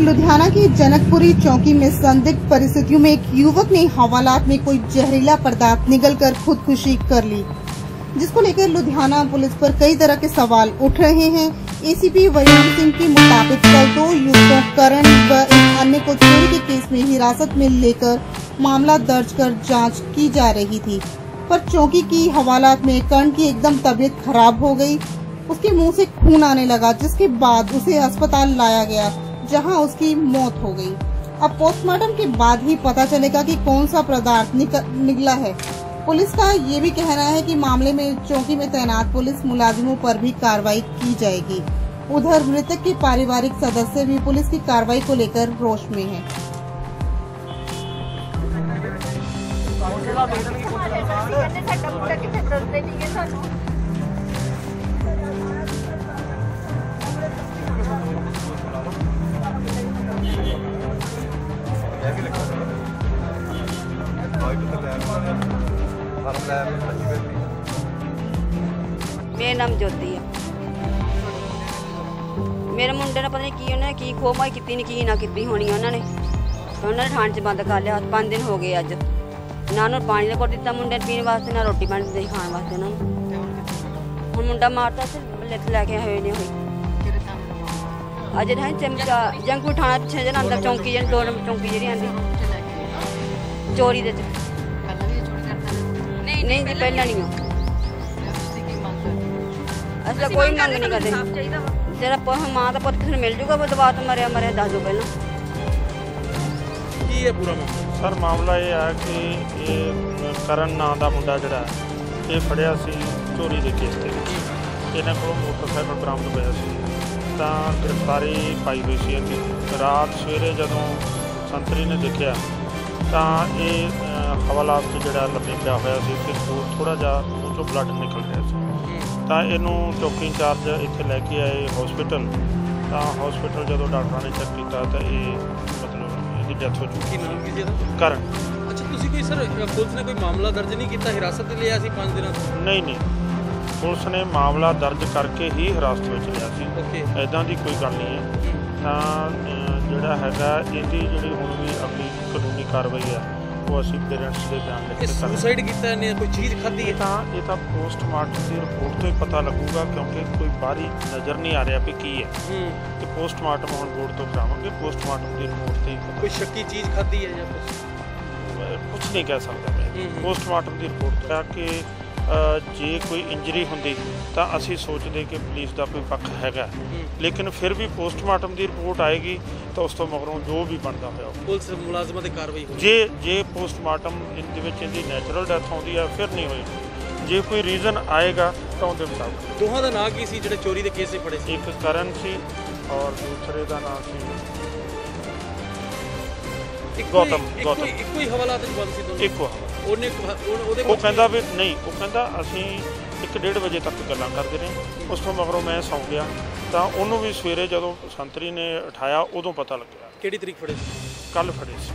लुधियाना की जनकपुरी चौकी में संदिग्ध परिस्थितियों में एक युवक ने हवालात में कोई जहरीला पदार्थ निगलकर खुदकुशी कर ली, जिसको लेकर लुधियाना पुलिस पर कई तरह के सवाल उठ रहे हैं। एसीपी वरुण सिंह के मुताबिक कल दो युवकों, करण व अन्य को चोरी के केस में हिरासत में लेकर मामला दर्ज कर जाँच की जा रही थी, पर चौकी की हवालात में कर्ण की एकदम तबीयत खराब हो गई। उसके मुँह से खून आने लगा, जिसके बाद उसे अस्पताल लाया गया। जहाँ उसकी मौत हो गई। अब पोस्टमार्टम के बाद ही पता चलेगा कि कौन सा पदार्थ निकला है। पुलिस का ये भी कहना है कि मामले में चौकी में तैनात पुलिस मुलाजिमों पर भी कार्रवाई की जाएगी। उधर मृतक के पारिवारिक सदस्य भी पुलिस की कार्रवाई को लेकर रोष में हैं। ਕਹਿੰਦੇ ਸਾਡਾ ਮੁੰਡਾ ਕਿੱਥੇ ਦੱਸਦੇ ਨਹੀਂਗੇ ਸਾਨੂੰ ਮੇਰਾ ਨਾਮ ਜੋਤੀ ਆ ਮੇਰੇ ਮੁੰਡੇ ਨੇ ਪਤਾ ਨਹੀਂ ਕੀ ਉਹਨੇ ਕੀ ਖੋਮਾਈ ਕੀਤੀ ਨਹੀਂ ਕੀ ਨਾ ਕੀਤੀ ਹੋਣੀ ਉਹਨਾਂ ਨੇ। ਉਹਨਾਂ ਨੇ ਥਾਣੇ 'ਚ ਬੰਦ ਕਰ ਲਿਆ, ਪੰਜ ਦਿਨ ਹੋ ਗਏ ਅੱਜ। ਨਾ ਉਹਨੂੰ ਪਾਣੀ ਦਾ ਕੋਟ ਦਿੱਤਾ ਮੁੰਡੇ ਨੂੰ ਪੀਣ ਵਾਸਤੇ, ਨਾ ਰੋਟੀ ਪਾਣੀ ਦੇ ਖਾਣ ਵਾਸਤੇ ਉਹਨਾਂ ਨੂੰ। ਹੁਣ ਮੁੰਡਾ ਮਾਰਤਾ ਤੇ ਲਿਖ ਲੈ ਕੇ ਆਏ ਨੇ ਹੋਈ ਅਜੇ ਤਾਂ ਚਮਚਾ ਜੰਗੂ ਥਾਣਾ ਪਿੱਛੇ ਜਿਹੜਾ ਅੰਦਰ ਚੌਂਕੀ ਜਿਹੜੀ ਦੋ ਨੰਬਰ ਚੌਂਕੀ ਜਿਹੜੀ ਆਂਦੀ। ਚੋਰੀ ਦੇ ਚ। ਨਹੀਂ ਨਹੀਂ ਜੀ ਪਹਿਲਾਂ ਨਹੀਂ ਹੋ ਅਸੀਂ ਤਾਂ ਕੋਈ ਮੰਗ ਨਹੀਂ ਕਰਦੇ। ਜਿਹੜਾ ਪੁੱਤ ਮਾਂ ਦਾ ਪੁੱਤ ਮਿਲ ਜੂਗਾ ਉਹ ਦਵਾ ਤੋਂ ਮਰਿਆ ਮਰਿਆ ਦੱਸ ਦਿਓ ਪਹਿਲਾਂ। ਕੀ ਹੈ ਪੂਰਾ ਮਾਮਲਾ? ਸਰ ਮਾਮਲਾ ਇਹ ਹੈ ਕਿ ਇਹ ਕਰਨ ਨਾਂ ਦਾ ਮੁੰਡਾ ਜਿਹੜਾ ਇਹ ਫੜਿਆ ਸੀ ਚੋਰੀ ਦੇ ਕੇਸ ਦੇ ਵਿੱਚ। ਇਹਨਾਂ ਕੋਲੋਂ ਮੋਟਰਸਾਈਕਲ ਬਰਾਮਦ ਹੋਇਆ ਸੀ। ਤਾਂ ਗ੍ਰਿਫਤਾਰੀ ਪਾਈ ਹੋਈ ਸੀ ਇਹਦੀ ਰਾਤ ਸਵੇਰੇ ਜਦੋਂ ਸੰਤਰੀ ਨੇ ਦੇਖਿਆ ਤਾਂ ਇਹ ਹਵਾਲਾਤ 'ਚ ਜਿਹੜਾ ਲਪੇਟਿਆ ਹੋਇਆ ਸੀ ਤੇ ਥੋੜਾ ਜਿਹਾ ਉਹ 'ਚੋਂ ਬਲੱਡ ਨਿਕਲ ਰਿਹਾ ਸੀ। ਤਾਂ ਇਹਨੂੰ ਚੌਕੀ ਇੰਚਾਰਜ ਇੱਥੇ ਲੈ ਕੇ ਆਏ ਹਸਪੀਟਲ ਤਾਂ ਹਸਪੀਟਲ ਜਦੋਂ ਡਾਕਟਰਾਂ ਨੇ ਚੈੱਕ ਕੀਤਾ ਤਾਂ ਇਹ ਮਤਲਬ ਇਹਦੀ ਡੈਥ ਹੋ ਚੁੱਕੀ ਨਾਮ ਕੀ ਸੀ ਇਹਦਾ? ਕਰਨ। ਅੱਛਾ ਤੁਸੀਂ ਕੋਈ ਸਰ ਪੁਲਿਸ ਨੇ ਕੋਈ ਮਾਮਲਾ ਦਰਜ ਨਹੀਂ ਕੀਤਾ ਹਿਰਾਸਤ ਤੇ ਲਿਆ ਸੀ 5 ਦਿਨਾਂ ਤੋਂ? ਨਹੀਂ ਨਹੀਂ। ਪੁਲਿਸ ਨੇ ਮਾਮਲਾ ਦਰਜ ਕਰਕੇ ਹੀ ਹਿਰਾਸਤ ਵਿੱਚ ਲਿਆ ਸੀ। ਓਕੇ। ਐਦਾਂ ਦੀ ਕੋਈ ਗੱਲ ਨਹੀਂ ਹੈ। ਤਾਂ ਜਿਹੜਾ ਹੈਗਾ ਇਹਦੀ ਜਿਹੜੀ ਹੁਣ ਵੀ ਅਗਲੀ ਕਾਨੂੰਨੀ ਕਾਰਵਾਈ ਹੈ ਉਹ ਅਸੀਂ ਪੇਰੈਂਟਸ ਦੇ ਬਿਆਨ ਲਿਖ ਕੇ ਸੁਸਾਈਡ ਕੀਤਾ ਇਹਨੇ ਕੋਈ ਚੀਜ਼ ਖਾਧੀ ਹੈ? ਤਾਂ ਇਹ ਤਾਂ ਪੋਸਟਮਾਰਟਮ ਦੀ ਰਿਪੋਰਟ ਤੋਂ ਹੀ ਪਤਾ ਲੱਗੂਗਾ ਕਿਉਂਕਿ ਕੋਈ ਬਾਹਰੀ ਨਜ਼ਰ ਨਹੀਂ ਆ ਰਿਹਾ ਵੀ ਕੀ ਹੈ। ਹੂੰ। ਤੇ ਪੋਸਟਮਾਰਟਮ ਹੁਣ ਬੋਰਡ ਤੋਂ ਕਰਾਵਾਂਗੇ ਪੋਸਟਮਾਰਟਮ ਦੀ ਰਿਪੋਰਟ ਤੇ ਕੋਈ ਸ਼ੱਕੀ ਚੀਜ਼ ਖਾਧੀ ਹੈ ਜਾਂ ਕੁਝ ਕੁਝ ਨਹੀਂ ਕਹਿ ਸਕਦਾ ਮੈਂ। ਪੋਸਟਮਾਰਟਮ ਦੀ ਰਿਪੋਰਟ ਹੈ ਕਿ ਜੇ ਕੋਈ ਇੰਜਰੀ ਹੁੰਦੀ ਤਾਂ ਅਸੀਂ ਸੋਚਦੇ ਕਿ ਪੁਲਿਸ ਦਾ ਕੋਈ ਪੱਖ ਹੈਗਾ। ਲੇਕਿਨ ਫਿਰ ਵੀ ਪੋਸਟਮਾਰਟਮ ਦੀ ਰਿਪੋਰਟ ਆਏਗੀ ਤਾਂ ਉਸ ਤੋਂ ਮਗਰੋਂ ਜੋ ਵੀ ਬਣਦਾ ਹੋਇਆ। ਪੁਲਿਸ ਮੁਲਾਜ਼ਮਾਂ ਤੇ ਕਾਰਵਾਈ ਹੋਈ ਜੇ ਜੇ ਪੋਸਟਮਾਰਟਮ ਦੇ ਵਿੱਚ ਇਹਦੀ ਨੈਚੁਰਲ ਡੈਥ ਆਉਂਦੀ ਹੈ ਫਿਰ ਨਹੀਂ ਹੋਏਗੀ। ਜੇ ਕੋਈ ਰੀਜ਼ਨ ਆਏਗਾ ਤਾਂ ਉਹਦੇ ਮੁਤਾਬਕ। ਦੋਹਾਂ ਦਾ ਨਾਂ ਕੀ ਸੀ ਜਿਹੜੇ ਚੋਰੀ ਦੇ ਕੇਸ 'ਚ ਫੜੇ ਸੀ? ਇੱਕ ਕਰਨ ਸੀ ਔਰ ਦੂਸਰੇ ਦਾ ਨਾਮ ਸੀ ਗੌਤਮ, ਗੌਤਮ। ਇੱਕੋ ਹੀ ਹਵਾਲਾਤ 'ਚ ਬੰਦ ਸੀ ਦੋਨੋਂ ਇੱਕੋ ਉਹਨੇ ਉਹ- ਉਹਦੇ ਉਹ ਕਹਿੰਦਾ ਵੀ ਨਹੀਂ ਉਹ ਕਹਿੰਦਾ ਅਸੀਂ 1:30 ਵਜੇ ਤੱਕ ਗੱਲਾਂ ਕਰਦੇ ਰਹੇ। ਉਸ ਤੋਂ ਮਗਰੋਂ ਮੈਂ ਸੌਂ ਗਿਆ। ਤਾਂ ਉਹਨੂੰ ਵੀ ਸਵੇਰੇ ਜਦੋਂ ਸੰਤਰੀ ਨੇ ਉਠਾਇਆ ਉਦੋਂ ਪਤਾ ਲੱਗਿਆ। ਕਿਹੜੀ ਤਰੀਕ ਫੜੇ ਸੀ? ਕੱਲ ਫੜੇ ਸੀ।